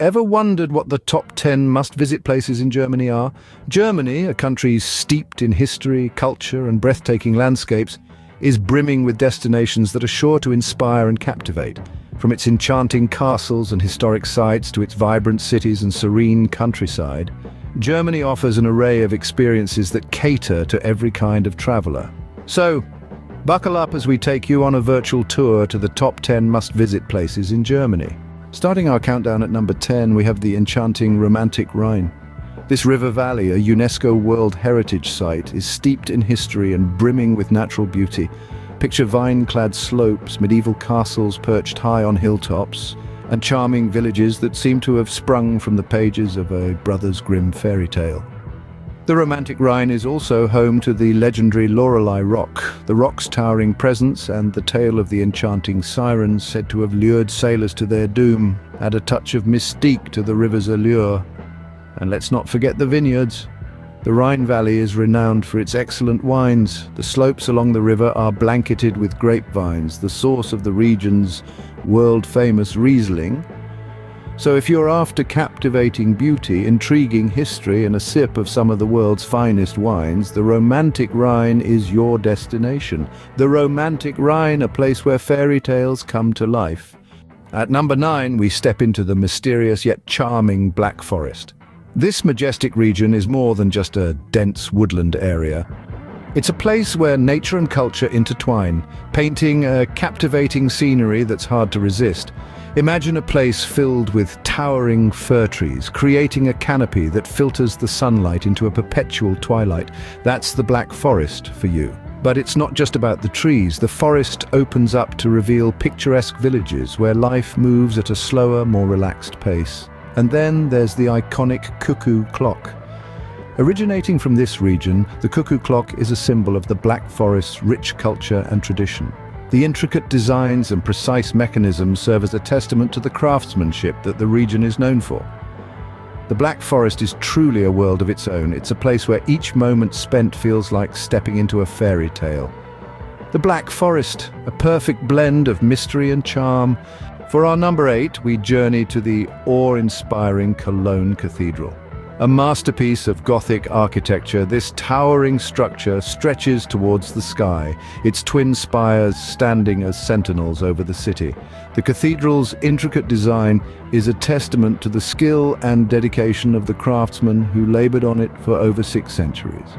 Ever wondered what the top 10 must-visit places in Germany are? Germany, a country steeped in history, culture and breathtaking landscapes, is brimming with destinations that are sure to inspire and captivate. From its enchanting castles and historic sites to its vibrant cities and serene countryside, Germany offers an array of experiences that cater to every kind of traveller. So, buckle up as we take you on a virtual tour to the top 10 must-visit places in Germany. Starting our countdown at number 10, we have the enchanting romantic Rhine. This river valley, a UNESCO World Heritage Site, is steeped in history and brimming with natural beauty. Picture vine-clad slopes, medieval castles perched high on hilltops, and charming villages that seem to have sprung from the pages of a Brothers Grimm fairy tale. The romantic Rhine is also home to the legendary Lorelei Rock, the rock's towering presence and the tale of the enchanting sirens said to have lured sailors to their doom, add a touch of mystique to the river's allure. And let's not forget the vineyards. The Rhine Valley is renowned for its excellent wines. The slopes along the river are blanketed with grapevines, the source of the region's world-famous Riesling, so if you're after captivating beauty, intriguing history and a sip of some of the world's finest wines, the Romantic Rhine is your destination. The Romantic Rhine, a place where fairy tales come to life. At number nine, we step into the mysterious yet charming Black Forest. This majestic region is more than just a dense woodland area. It's a place where nature and culture intertwine, painting a captivating scenery that's hard to resist. Imagine a place filled with towering fir trees, creating a canopy that filters the sunlight into a perpetual twilight. That's the Black Forest for you. But it's not just about the trees. The forest opens up to reveal picturesque villages where life moves at a slower, more relaxed pace. And then there's the iconic cuckoo clock. Originating from this region, the cuckoo clock is a symbol of the Black Forest's rich culture and tradition. The intricate designs and precise mechanisms serve as a testament to the craftsmanship that the region is known for. The Black Forest is truly a world of its own. It's a place where each moment spent feels like stepping into a fairy tale. The Black Forest, a perfect blend of mystery and charm. For our number eight, we journey to the awe-inspiring Cologne Cathedral. A masterpiece of Gothic architecture, this towering structure stretches towards the sky, its twin spires standing as sentinels over the city. The cathedral's intricate design is a testament to the skill and dedication of the craftsmen who labored on it for over six centuries.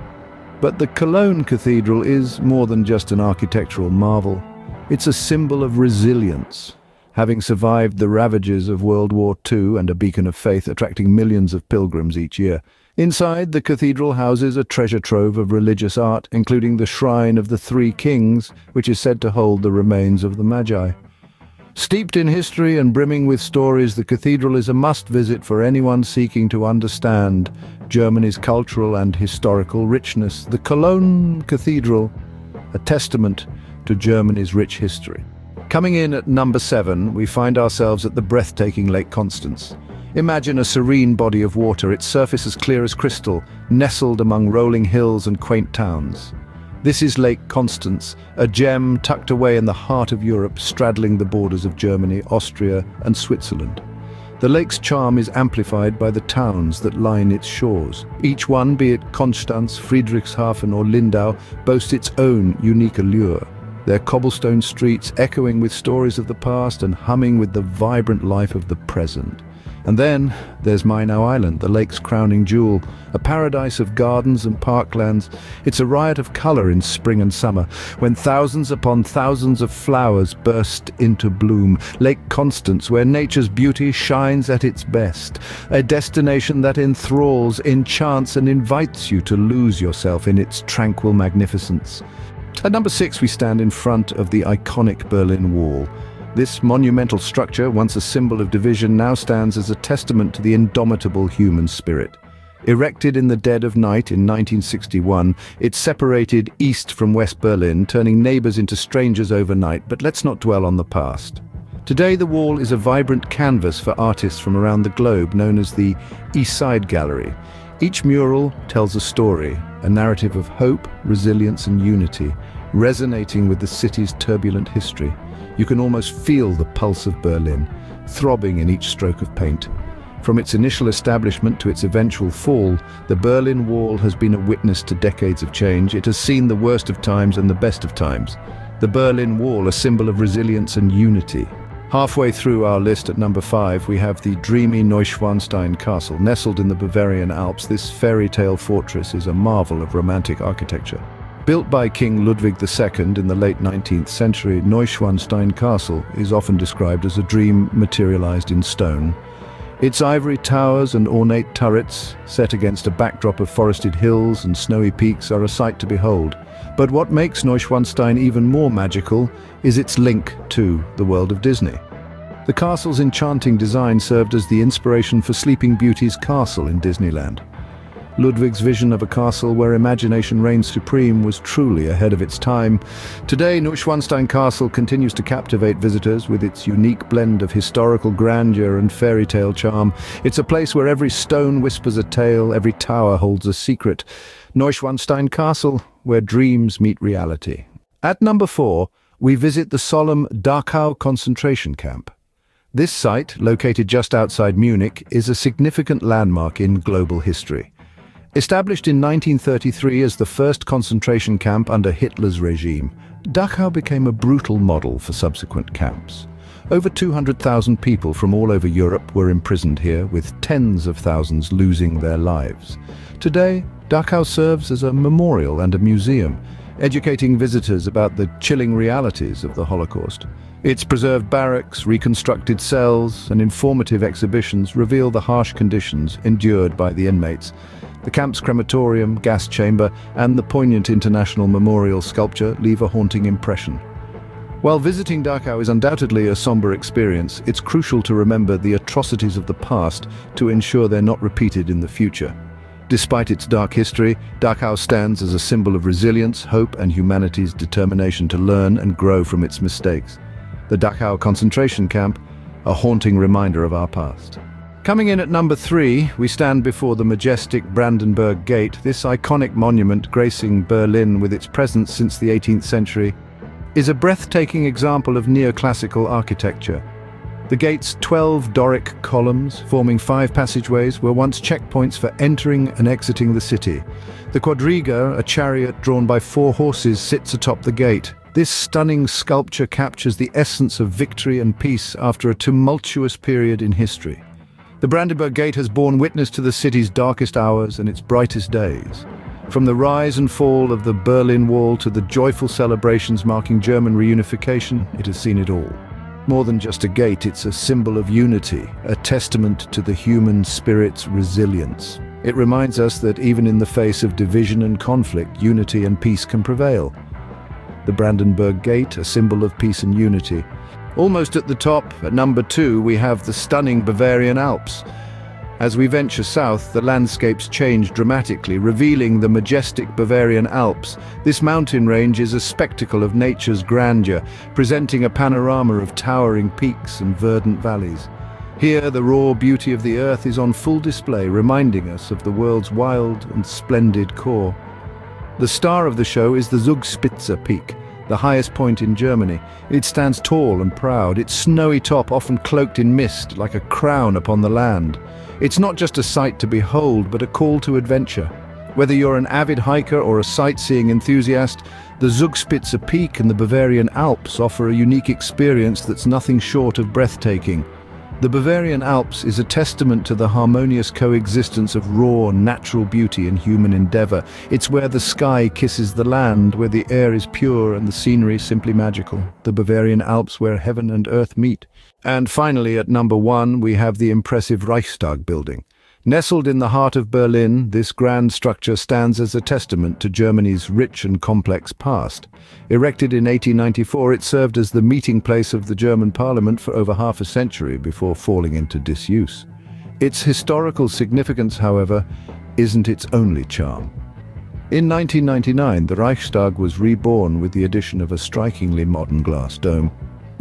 But the Cologne Cathedral is more than just an architectural marvel. It's a symbol of resilience, having survived the ravages of World War II and a beacon of faith attracting millions of pilgrims each year. Inside, the cathedral houses a treasure trove of religious art, including the Shrine of the Three Kings, which is said to hold the remains of the Magi. Steeped in history and brimming with stories, the cathedral is a must-visit for anyone seeking to understand Germany's cultural and historical richness. The Cologne Cathedral, a testament to Germany's rich history. Coming in at number seven, we find ourselves at the breathtaking Lake Constance. Imagine a serene body of water, its surface as clear as crystal, nestled among rolling hills and quaint towns. This is Lake Constance, a gem tucked away in the heart of Europe, straddling the borders of Germany, Austria and Switzerland. The lake's charm is amplified by the towns that line its shores. Each one, be it Konstanz, Friedrichshafen or Lindau, boasts its own unique allure their cobblestone streets echoing with stories of the past and humming with the vibrant life of the present. And then there's Mainau Island, the lake's crowning jewel, a paradise of gardens and parklands. It's a riot of colour in spring and summer, when thousands upon thousands of flowers burst into bloom. Lake Constance, where nature's beauty shines at its best. A destination that enthralls, enchants and invites you to lose yourself in its tranquil magnificence. At number six, we stand in front of the iconic Berlin Wall. This monumental structure, once a symbol of division, now stands as a testament to the indomitable human spirit. Erected in the dead of night in 1961, it separated East from West Berlin, turning neighbors into strangers overnight, but let's not dwell on the past. Today the wall is a vibrant canvas for artists from around the globe known as the East Side Gallery. Each mural tells a story, a narrative of hope, resilience and unity, resonating with the city's turbulent history. You can almost feel the pulse of Berlin, throbbing in each stroke of paint. From its initial establishment to its eventual fall, the Berlin Wall has been a witness to decades of change. It has seen the worst of times and the best of times. The Berlin Wall, a symbol of resilience and unity. Halfway through our list at number five, we have the dreamy Neuschwanstein Castle. Nestled in the Bavarian Alps, this fairy tale fortress is a marvel of romantic architecture. Built by King Ludwig II in the late 19th century, Neuschwanstein Castle is often described as a dream materialized in stone. Its ivory towers and ornate turrets, set against a backdrop of forested hills and snowy peaks, are a sight to behold. But what makes Neuschwanstein even more magical is its link to the world of Disney. The castle's enchanting design served as the inspiration for Sleeping Beauty's castle in Disneyland. Ludwig's vision of a castle where imagination reigns supreme was truly ahead of its time. Today, Neuschwanstein Castle continues to captivate visitors with its unique blend of historical grandeur and fairy tale charm. It's a place where every stone whispers a tale, every tower holds a secret. Neuschwanstein Castle, where dreams meet reality. At number four, we visit the solemn Dachau concentration camp. This site, located just outside Munich, is a significant landmark in global history. Established in 1933 as the first concentration camp under Hitler's regime, Dachau became a brutal model for subsequent camps. Over 200,000 people from all over Europe were imprisoned here, with tens of thousands losing their lives. Today, Dachau serves as a memorial and a museum, educating visitors about the chilling realities of the Holocaust. Its preserved barracks, reconstructed cells, and informative exhibitions reveal the harsh conditions endured by the inmates, the camp's crematorium, gas chamber, and the poignant international memorial sculpture leave a haunting impression. While visiting Dachau is undoubtedly a somber experience, it's crucial to remember the atrocities of the past to ensure they're not repeated in the future. Despite its dark history, Dachau stands as a symbol of resilience, hope and humanity's determination to learn and grow from its mistakes. The Dachau concentration camp, a haunting reminder of our past. Coming in at number three, we stand before the majestic Brandenburg Gate, this iconic monument gracing Berlin with its presence since the 18th century, is a breathtaking example of neoclassical architecture. The gate's 12 Doric columns, forming five passageways, were once checkpoints for entering and exiting the city. The quadriga, a chariot drawn by four horses, sits atop the gate. This stunning sculpture captures the essence of victory and peace after a tumultuous period in history. The Brandenburg Gate has borne witness to the city's darkest hours and its brightest days. From the rise and fall of the Berlin Wall to the joyful celebrations marking German reunification, it has seen it all. More than just a gate, it's a symbol of unity, a testament to the human spirit's resilience. It reminds us that even in the face of division and conflict, unity and peace can prevail. The Brandenburg Gate, a symbol of peace and unity, Almost at the top, at number two, we have the stunning Bavarian Alps. As we venture south, the landscapes change dramatically, revealing the majestic Bavarian Alps. This mountain range is a spectacle of nature's grandeur, presenting a panorama of towering peaks and verdant valleys. Here, the raw beauty of the earth is on full display, reminding us of the world's wild and splendid core. The star of the show is the Zugspitze Peak, the highest point in Germany. It stands tall and proud, its snowy top often cloaked in mist like a crown upon the land. It's not just a sight to behold, but a call to adventure. Whether you're an avid hiker or a sightseeing enthusiast, the Zugspitze Peak and the Bavarian Alps offer a unique experience that's nothing short of breathtaking. The Bavarian Alps is a testament to the harmonious coexistence of raw, natural beauty and human endeavor. It's where the sky kisses the land, where the air is pure and the scenery simply magical. The Bavarian Alps where heaven and earth meet. And finally, at number one, we have the impressive Reichstag building. Nestled in the heart of Berlin, this grand structure stands as a testament to Germany's rich and complex past. Erected in 1894, it served as the meeting place of the German parliament for over half a century before falling into disuse. Its historical significance, however, isn't its only charm. In 1999, the Reichstag was reborn with the addition of a strikingly modern glass dome.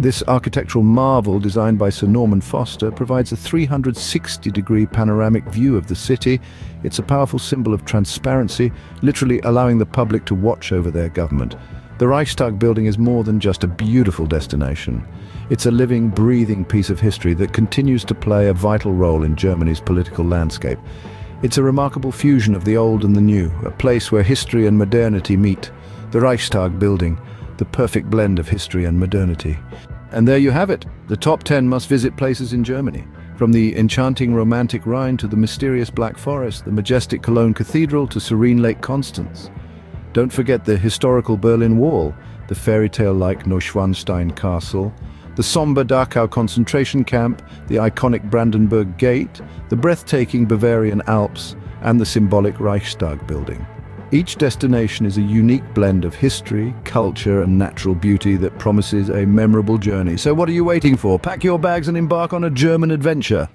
This architectural marvel, designed by Sir Norman Foster, provides a 360-degree panoramic view of the city. It's a powerful symbol of transparency, literally allowing the public to watch over their government. The Reichstag building is more than just a beautiful destination. It's a living, breathing piece of history that continues to play a vital role in Germany's political landscape. It's a remarkable fusion of the old and the new, a place where history and modernity meet. The Reichstag building, the perfect blend of history and modernity. And there you have it, the top 10 must-visit places in Germany. From the enchanting romantic Rhine to the mysterious Black Forest, the majestic Cologne Cathedral to serene Lake Constance. Don't forget the historical Berlin Wall, the fairy tale-like Neuschwanstein Castle, the somber Dachau concentration camp, the iconic Brandenburg Gate, the breathtaking Bavarian Alps, and the symbolic Reichstag building. Each destination is a unique blend of history, culture and natural beauty that promises a memorable journey. So what are you waiting for? Pack your bags and embark on a German adventure.